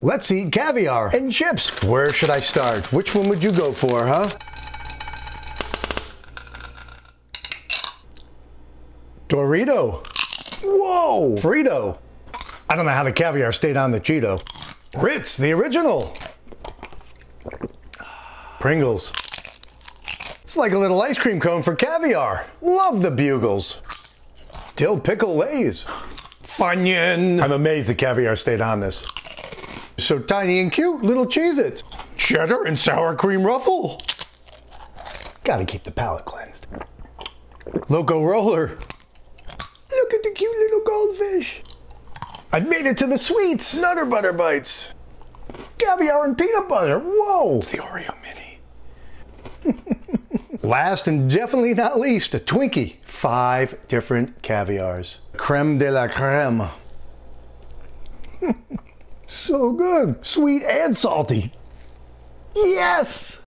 Let's eat caviar and chips. Where should I start? Which one would you go for, huh? Dorito. Whoa! Frito. I don't know how the caviar stayed on the Cheeto. Ritz, the original. Pringles. It's like a little ice cream cone for caviar. Love the bugles. Dill pickle Lay's. Funyun. I'm amazed the caviar stayed on this. So tiny and cute, little Cheez-Its. Cheddar and sour cream ruffle. Gotta keep the palate cleansed. Loco Roller. Look at the cute little goldfish. I've made it to the sweets. Nutter Butter Bites. Caviar and peanut butter. Whoa. It's the Oreo Mini. Last and definitely not least, a Twinkie. Five different caviars. Creme de la creme. so good. Sweet and salty. Yes!